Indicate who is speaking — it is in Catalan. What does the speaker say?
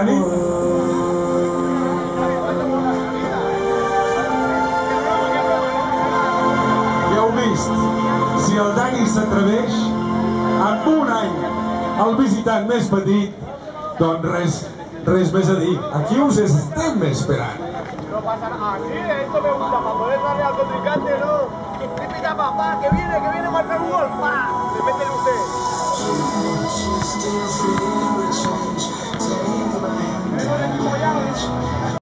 Speaker 1: Ready? Ja heu vist, si el Dani s'atreveix, amb un any el visitant més petit, doncs res, res més a dir. Aquí us estem esperant.
Speaker 2: No pasan aquí, ah, esto me gusta, para poder darle al contrincante, ¿no? Que papá, que viene, que viene a marcar un gol, pa, le mete el